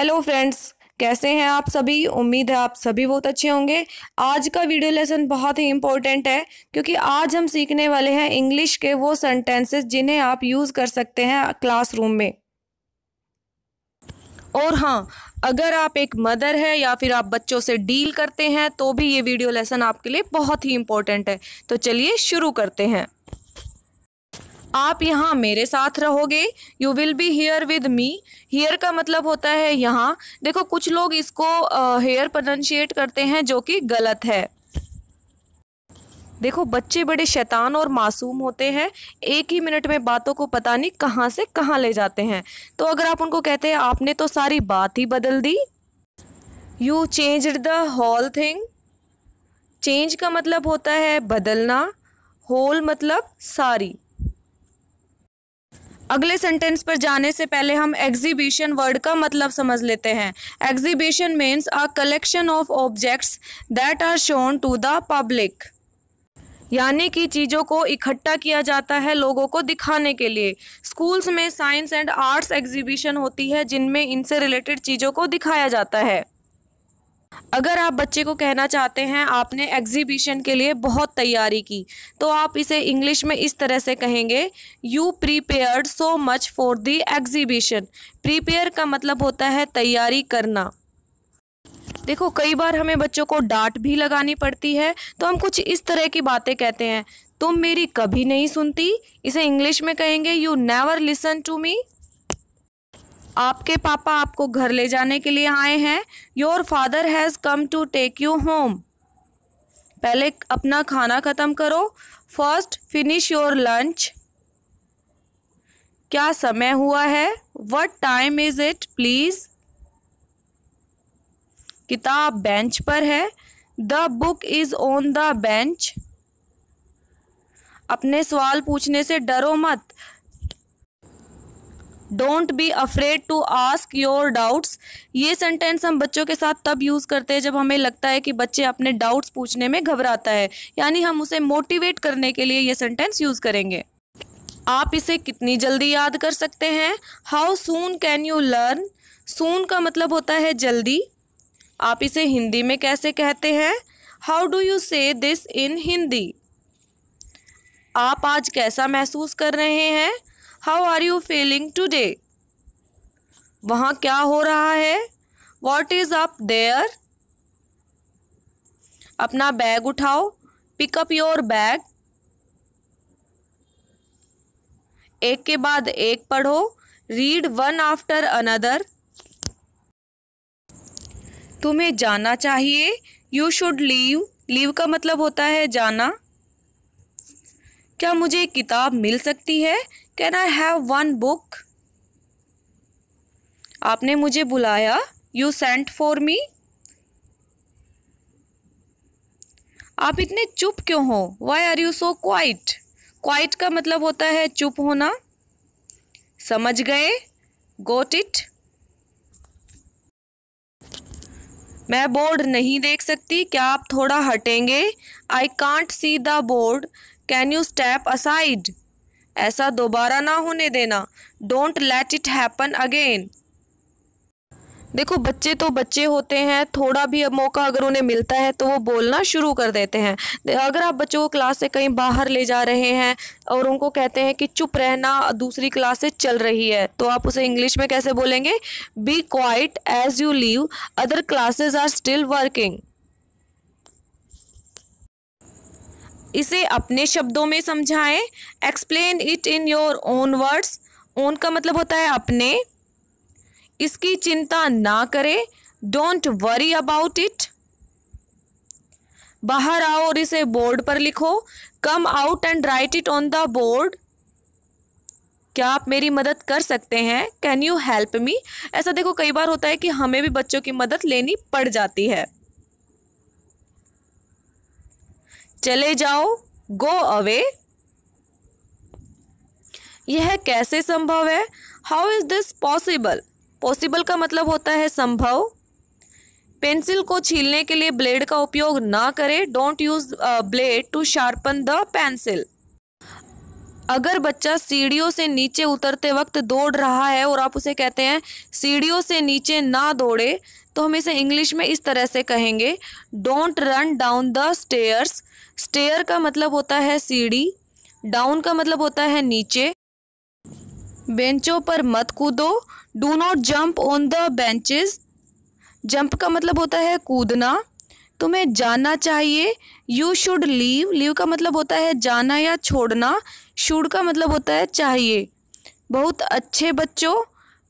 Hello friends कैसे हैं आप सभी? उम्मीद है आप सभी बहुत अच्छे होंगे। आज का वीडियो लेसन बहुत ही इम्पोर्टेंट है, क्योंकि आज हम सीखने वाले हैं इंग्लिश के वो सेंटेंसेस जिन्हें आप यूज़ कर सकते हैं क्लासरूम में। और हाँ अगर आप एक मदर है या फिर आप बच्चों से डील करते हैं तो भी ये वीडियो लेसन आपके लिए बहुत ही इम्पोर्टेंट है। तो चलिए शुरू करते हैं। आप यहाँ मेरे साथ रहोगे? You will be here with me here का मतलब होता है यहाँ। देखो कुछ लोग इसको हेयर uh, प्रोनाशिएट करते हैं जो कि गलत है। देखो बच्चे बड़े शैतान और मासूम होते हैं। एक ही मिनट में बातों को पता नहीं कहाँ से कहाँ ले जाते हैं। तो अगर आप उनको कहते हैं आपने तो सारी बात ही बदल दी। You change the whole thing change का मतलब होता है बदलना। होल मतलब सारी। अगले सेंटेंस पर जाने से पहले हम एग्जीबिशन वर्ड का मतलब समझ लेते हैं। Exhibition means a collection of objects that are shown to the public यानी कि चीज़ों को इकट्ठा किया जाता है लोगों को दिखाने के लिए। स्कूल्स में साइंस एंड आर्ट्स एग्जीबिशन होती है जिनमें इनसे रिलेटेड चीज़ों को दिखाया जाता है। अगर आप बच्चे को कहना चाहते हैं, आपने एग्जीबिशन के लिए बहुत तैयारी की तो आप इसे इंग्लिश में इस तरह से कहेंगे you prepared so much for the exhibition prepare का मतलब होता है तैयारी करना। देखो, कई बार हमें बच्चों को डांट भी लगानी पड़ती है तो हम कुछ इस तरह की बातें कहते हैं। तुम मेरी कभी नहीं सुनती? इसे इंग्लिश में कहेंगे you never listen to me आपके पापा आपको घर ले जाने के लिए आए हैं। Your father has come to take you home पहले अपना खाना ख़त्म करो। फ़र्स्ट फिनिश योर लंच क्या समय हुआ है? What time is it please किताब बेंच पर है। The book is on the bench अपने सवाल पूछने से डरो मत। Don't be afraid to ask your doubts ये सेंटेंस हम बच्चों के साथ तब यूज़ करते हैं जब हमें लगता है कि बच्चे अपने डाउट्स पूछने में घबराता है। यानी हम उसे मोटिवेट करने के लिए ये सेंटेंस यूज़ करेंगे। आप इसे कितनी जल्दी याद कर सकते हैं? How soon can you learn soon का मतलब होता है जल्दी। आप इसे हिंदी में कैसे कहते हैं? How do you say this in Hindi आप आज कैसा महसूस कर रहे हैं? How are you feeling today वहाँ क्या हो रहा है? वॉट इज़ अप देयर अपना बैग उठाओ। पिकअप योर बैग एक के बाद एक पढ़ो। रीड वन आफ्टर अनदर तुम्हें जाना चाहिए। यू शुड लीव लीव का मतलब होता है जाना। क्या मुझे किताब मिल सकती है? Can I have one book आपने मुझे बुलाया। यू सेंट फॉर मी आप इतने चुप क्यों हो? Why are you so quiet quiet का मतलब होता है चुप होना। समझ गए? गोट इट मैं बोर्ड नहीं देख सकती। क्या आप थोड़ा हटेंगे? I can't see the board can you step aside ऐसा दोबारा ना होने देना। Don't let it happen again देखो, बच्चे तो बच्चे होते हैं, थोड़ा भी अब मौका अगर उन्हें मिलता है तो वो बोलना शुरू कर देते हैं। अगर आप बच्चों को क्लास से कहीं बाहर ले जा रहे हैं और उनको कहते हैं कि चुप रहना, दूसरी क्लास से चल रही है तो आप उसे इंग्लिश में कैसे बोलेंगे? Be quiet as you leave other classes are still working इसे अपने शब्दों में समझाएँ। Explain it in your own words own का मतलब होता है अपने। इसकी चिंता ना करें। डोंट वरी अबाउट इट बाहर आओ और इसे बोर्ड पर लिखो। Come out and write it on the board क्या आप मेरी मदद कर सकते हैं? कैन यू हेल्प मी ऐसा देखो, कई बार होता है कि हमें भी बच्चों की मदद लेनी पड़ जाती है। चले जाओ गो अवे यह कैसे संभव है? How is this possible possible का मतलब होता है संभव। पेंसिल को छीलने के लिए ब्लेड का उपयोग ना करें। Don't use blade to sharpen the pencil अगर बच्चा सीढ़ियों से नीचे उतरते वक्त दौड़ रहा है और आप उसे कहते हैं, सीढ़ियों से नीचे ना दौड़े तो हम इसे इंग्लिश में इस तरह से कहेंगे don't run down the stairs stair का मतलब होता है सीढ़ी डाउन का मतलब होता है नीचे। बेंचों पर मत कूदो do not jump on the benches jump का मतलब होता है कूदना। तुम्हें जाना चाहिए। यू शुड लीव लीव का मतलब होता है जाना या छोड़ना। शुड का मतलब होता है चाहिए। बहुत अच्छे बच्चों।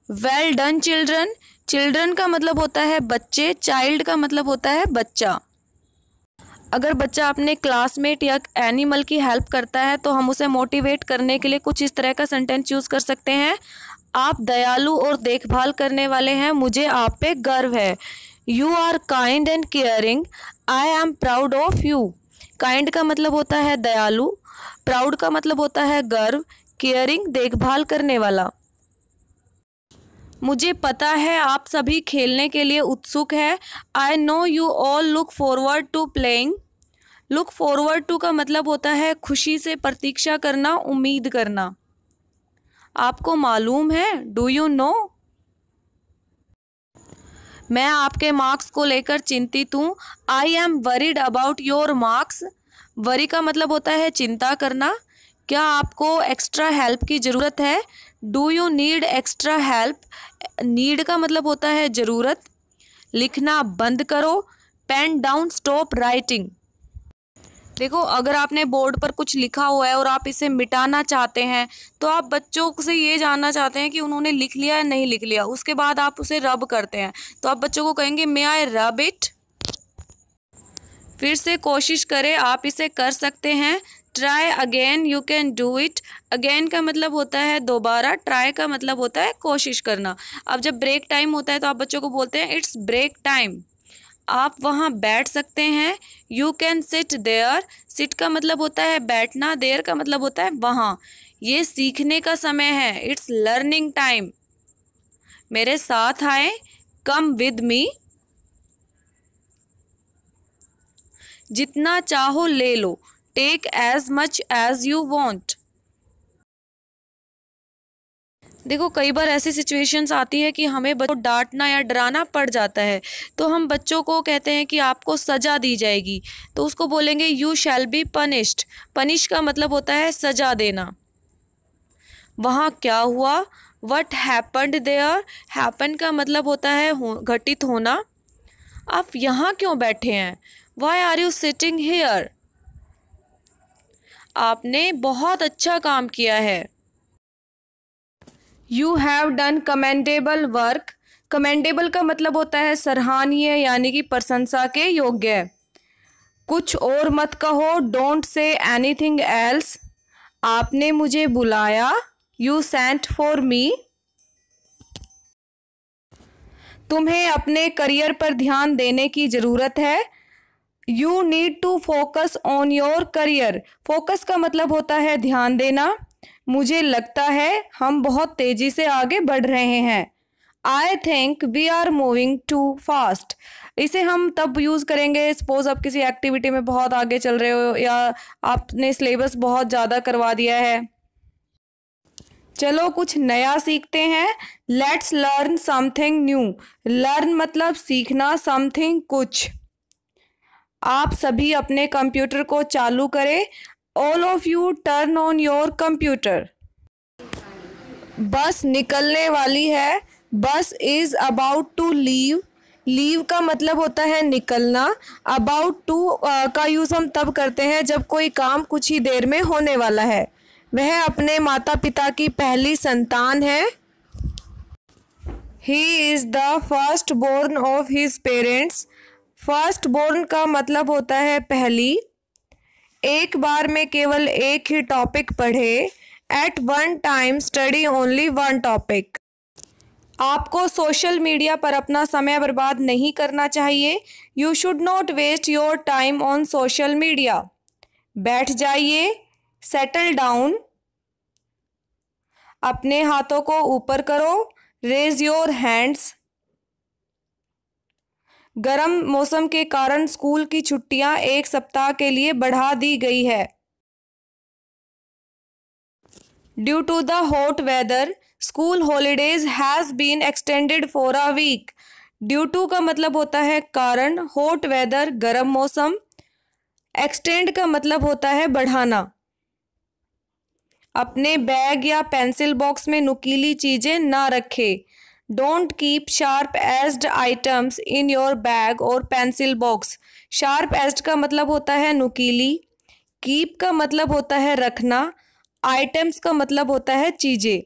वेल डन चिल्ड्रन चिल्ड्रन का मतलब होता है बच्चे। चाइल्ड का मतलब होता है बच्चा। अगर बच्चा अपने क्लासमेट या एनिमल की हेल्प करता है तो हम उसे मोटिवेट करने के लिए कुछ इस तरह का सेंटेंस चूज़ कर सकते हैं। आप दयालु और देखभाल करने वाले हैं। मुझे आप पे गर्व है। You are kind and caring I am proud of you kind का मतलब होता है दयालु. प्राउड का मतलब होता है गर्व केयरिंग देखभाल करने वाला. मुझे पता है आप सभी खेलने के लिए उत्सुक है. I know you all look forward to playing look forward to का मतलब होता है खुशी से प्रतीक्षा करना, उम्मीद करना. आपको मालूम है? डू यू नो मैं आपके मार्क्स को लेकर चिंतित हूँ। I am worried about your marks worry का मतलब होता है चिंता करना। क्या आपको एक्स्ट्रा हेल्प की ज़रूरत है? Do you need extra help need का मतलब होता है ज़रूरत। लिखना बंद करो। पेन डाउन स्टॉप राइटिंग देखो, अगर आपने बोर्ड पर कुछ लिखा हुआ है और आप इसे मिटाना चाहते हैं तो आप बच्चों से ये जानना चाहते हैं कि उन्होंने लिख लिया या नहीं लिख लिया। उसके बाद आप उसे रब करते हैं। तो आप बच्चों को कहेंगे मे आई रब इट फिर से कोशिश करें, आप इसे कर सकते हैं। Try again you can do it again का मतलब होता है दोबारा। ट्राई का मतलब होता है कोशिश करना। अब जब ब्रेक टाइम होता है तो आप बच्चों को बोलते हैं इट्स ब्रेक टाइम आप वहाँ बैठ सकते हैं। You can sit there sit का मतलब होता है बैठना देयर का मतलब होता है वहाँ। ये सीखने का समय है। इट्स लर्निंग टाइम मेरे साथ आए। कम विद मी जितना चाहो ले लो। Take as much as you want देखो कई बार ऐसी सिचुएशंस आती है कि हमें बच्चों को डांटना या डराना पड़ जाता है तो हम बच्चों को कहते हैं कि आपको सज़ा दी जाएगी तो उसको बोलेंगे you shall be punished punish का मतलब होता है सज़ा देना। वहाँ क्या हुआ? वट हैपन्ड देयर हैपन का मतलब होता है हो, घटित होना। आप यहाँ क्यों बैठे हैं? Why are you sitting here आपने बहुत अच्छा काम किया है। You have done commendable work commendable का मतलब होता है सराहनीय, यानी कि प्रशंसा के योग्य कुछ और मत कहो don't say any thing else आपने मुझे बुलाया। यू सेंट फॉर मी तुम्हें अपने करियर पर ध्यान देने की ज़रूरत है। You need to focus on your career focus का मतलब होता है ध्यान देना। मुझे लगता है हम बहुत तेज़ी से आगे बढ़ रहे हैं। I think we are moving too fast इसे हम तब यूज़ करेंगे सपोज़ आप किसी एक्टिविटी में बहुत आगे चल रहे हो या आपने सिलेबस बहुत ज़्यादा करवा दिया है। चलो कुछ नया सीखते हैं। Let's learn something new learn मतलब सीखना समथिंग कुछ। आप सभी अपने कंप्यूटर को चालू करें। All of you turn on your computer bus निकलने वाली है. Bus is about to leave leave का मतलब होता है निकलना. अबाउट टू का यूज़ हम तब करते हैं जब कोई काम कुछ ही देर में होने वाला है. वह अपने माता पिता की पहली संतान है. He is the first born of his parents first born का मतलब होता है पहली. एक बार में केवल एक ही टॉपिक पढ़े at one time study only one topic आपको सोशल मीडिया पर अपना समय बर्बाद नहीं करना चाहिए। You should not waste your time on social media बैठ जाइए सेटल डाउन अपने हाथों को ऊपर करो रेज योर हैंड्स गर्म मौसम के कारण स्कूल की छुट्टियाँ एक सप्ताह के लिए बढ़ा दी गई है। Due to the hot weather school holidays has been extended for a week due to का मतलब होता है कारण हॉट वेदर गर्म मौसम। एक्सटेंड का मतलब होता है बढ़ाना। अपने बैग या पेंसिल बॉक्स में नुकीली चीज़ें ना रखें। Don't keep sharp edged items in your bag और पेंसिल बॉक्स शार्प एज्ड का मतलब होता है नुकीली। कीप का मतलब होता है रखना। आइटम्स का मतलब होता है चीज़ें।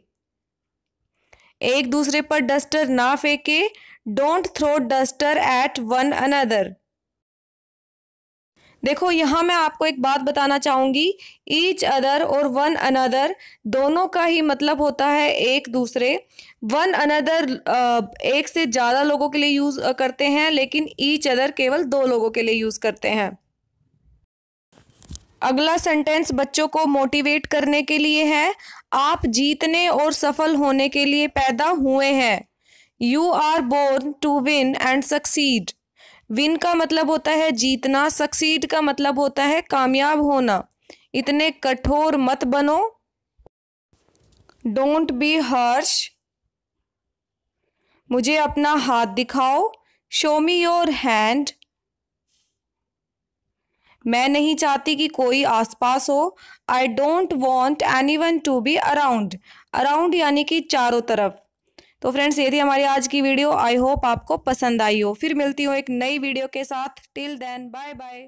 एक दूसरे पर डस्टर ना फेंके। Don't throw duster at one another देखो, यहाँ मैं आपको एक बात बताना चाहूँगी। ईच अदर और वन अनदर दोनों का ही मतलब होता है एक दूसरे। वन अनदर एक से ज़्यादा लोगों के लिए यूज़ करते हैं, लेकिन ईच अदर केवल दो लोगों के लिए यूज़ करते हैं। अगला सेंटेंस बच्चों को मोटिवेट करने के लिए है। आप जीतने और सफल होने के लिए पैदा हुए हैं। You are born to win and succeed win का मतलब होता है जीतना सक्सीड का मतलब होता है कामयाब होना। इतने कठोर मत बनो। डोंट बी हर्ष मुझे अपना हाथ दिखाओ। शो मी योर हैंड मैं नहीं चाहती कि कोई आसपास हो। I don't want anyone to be around around यानी कि चारों तरफ़। तो फ्रेंड्स ये थी हमारी आज की वीडियो आई होप आपको पसंद आई हो. फिर मिलती हूँ एक नई वीडियो के साथ. Till then bye bye